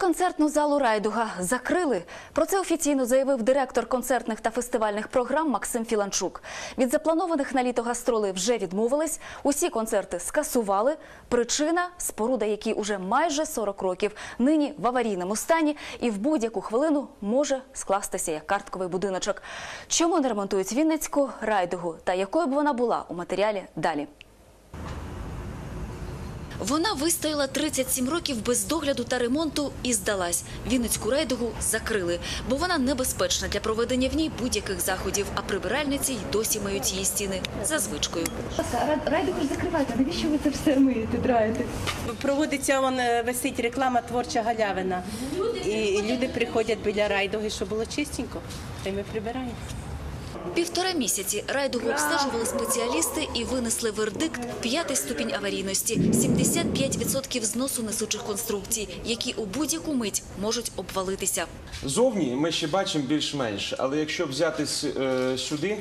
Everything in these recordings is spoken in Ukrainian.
Кіноконцертну залу Райдуга закрили. Про це офіційно заявив директор концертних та фестивальних програм Максим Філанчук. Від запланованих на літо гастроли вже відмовились. Усі концерти скасували. Причина споруда, якій уже майже 40 років, нині в аварійному стані і в будь-яку хвилину може скластися як картковий будиночок. Чому не ремонтують Вінницьку райдугу та якою б вона була у матеріалі далі? Вона вистояла 37 років без догляду та ремонту і здалась. Вінницьку рейдугу закрили, бо вона небезпечна для проведення в ній будь-яких заходів, а прибиральниці й досі мають її стіни за звичкою. Райдугу ж закривайте, навіщо ви це все миєте, драєте? Проводиться вон е, висить реклама творча галявина. І люди приходять біля райдуги, щоб було чистенько, та й ми прибираємо. Півтора місяці райдугу обстежували спеціалісти і винесли вердикт п'ятий ступінь аварійності, 75% зносу несучих конструкцій, які у будь-яку мить можуть обвалитися. Зовні ми ще бачимо більш-менш, але якщо взятись е, сюди,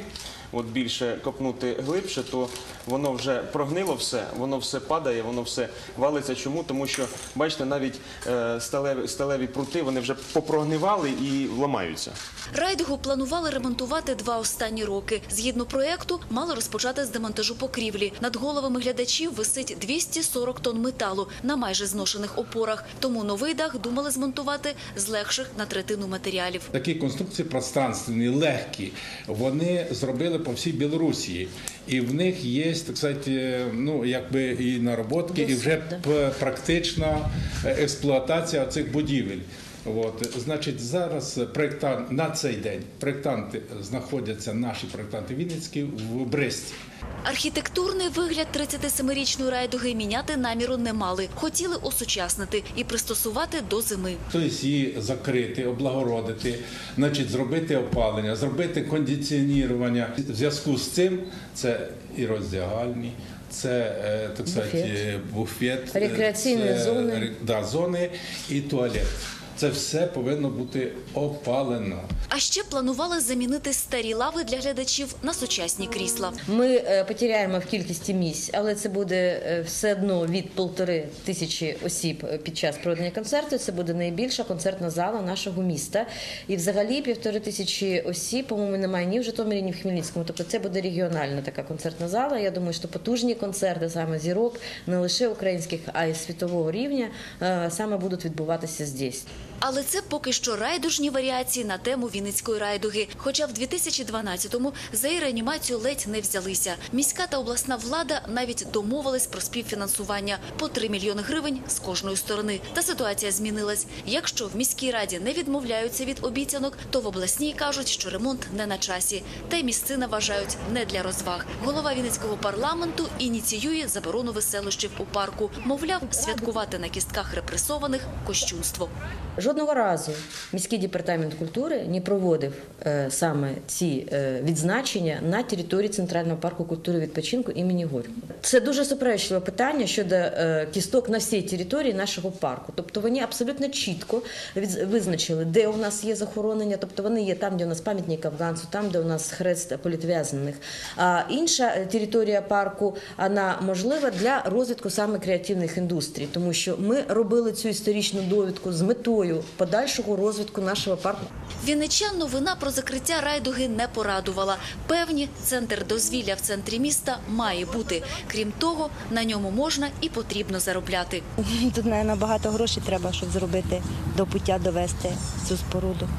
от більше копнути глибше, то воно вже прогнило все, воно все падає, воно все валиться. Чому? Тому що, бачите, навіть е, сталеві, сталеві прути вони вже попрогнивали і ламаються. Райдугу планували ремонтувати два останні роки. Згідно проекту, мали розпочати з демонтажу покрівлі. Над головами глядачів висить 240 тонн металу на майже зношених опорах. Тому новий дах думали змонтувати з легших на третину матеріалів. Такі конструкції пространственні, легкі, вони зробили по всій Білорусі. І в них є, так сказати, ну якби і нароботки, і вже практична е, експлуатація цих будівель. От, значить, зараз проєктант на цей день проєктанти знаходяться, наші проєктанти Вінницькі в Бресті. Архітектурний вигляд 37-річної райдуги міняти наміру не мали. Хотіли осучаснити і пристосувати до зими. Тобто її закрити, облагородити, значить, зробити опалення, зробити кондиціонування. В зв'язку з цим це і роздягальні, це е, так сказати, буфет, е, Рекреаційні це, зони. Да, зони і туалет. Це все повинно бути опалено. А ще планували замінити старі лави для глядачів на сучасні крісла. Ми е, потеряємо в кількості місць, але це буде е, все одно від полтори тисячі осіб під час проведення концерту. Це буде найбільша концертна зала нашого міста. І взагалі півтори тисячі осіб, по-моєму, немає ні в Житомирі, ні в Хмельницькому. Тобто це буде регіональна така концертна зала. Я думаю, що потужні концерти саме зірок, не лише українських, а й світового рівня, е, саме будуть відбуватися здесь. Але це поки що райдужні варіації на тему Вінницької райдуги. Хоча в 2012-му за її реанімацію ледь не взялися. Міська та обласна влада навіть домовились про співфінансування по 3 мільйони гривень з кожної сторони. Та ситуація змінилась. Якщо в міській раді не відмовляються від обіцянок, то в обласній кажуть, що ремонт не на часі. Та й місцина вважають не для розваг. Голова Вінницького парламенту ініціює заборону веселощів у парку. Мовляв, святкувати на кістках репресованих кощунство. Жодного разу міський департамент культури не проводив е, саме ці е, відзначення на території Центрального парку культури відпочинку імені Горького. Це дуже суперечливе питання щодо е, кісток на всій території нашого парку. Тобто вони абсолютно чітко визначили, де у нас є захоронення, тобто вони є там, де у нас пам'ятник афганцю, там, де у нас хрест політв'язнених. А інша територія парку вона можлива для розвитку саме креативних індустрій, тому що ми робили цю історичну довідку з метою подальшого розвитку нашого парку. Вінничан новина про закриття райдуги не порадувала. Певні, центр дозвілля в центрі міста має бути. Крім того, на ньому можна і потрібно заробляти. Тут мабуть, багато грошей треба, щоб зробити до пуття довести цю споруду.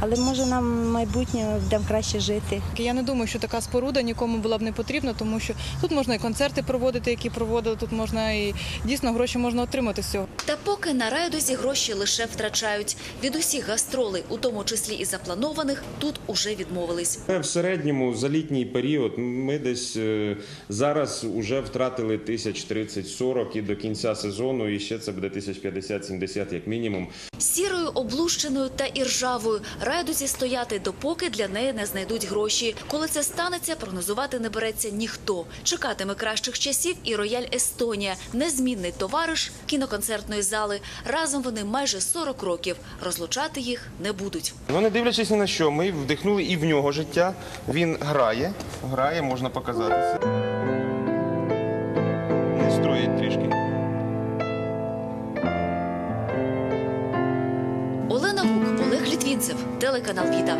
Але може нам в майбутнє будемо краще жити. Я не думаю, що така споруда нікому була б не потрібна, тому що тут можна і концерти проводити, які проводили, тут можна і дійсно гроші можна отримати з цього. Та поки на райдузі гроші лише втрачають. Від усіх гастролей, у тому числі і запланованих, тут уже відмовились. В середньому за літній період ми десь е, зараз вже втратили тисяч 30-40 і до кінця сезону, і ще це буде тисяч 50-70 як мінімум. Сірою, облущеною та іржавою райдузі стояти, допоки для неї не знайдуть гроші. Коли це станеться, прогнозувати не береться ніхто. Чекатиме кращих часів і рояль Естонія, незмінний товариш кіноконцертної зали. Разом вони майже 40 років. Розлучати їх не будуть. Ну, не дивлячись ні на що, ми вдихнули і в нього життя. Він грає, грає, можна показатися. Не строїть трішки. Літвінцев, телеканал Віта.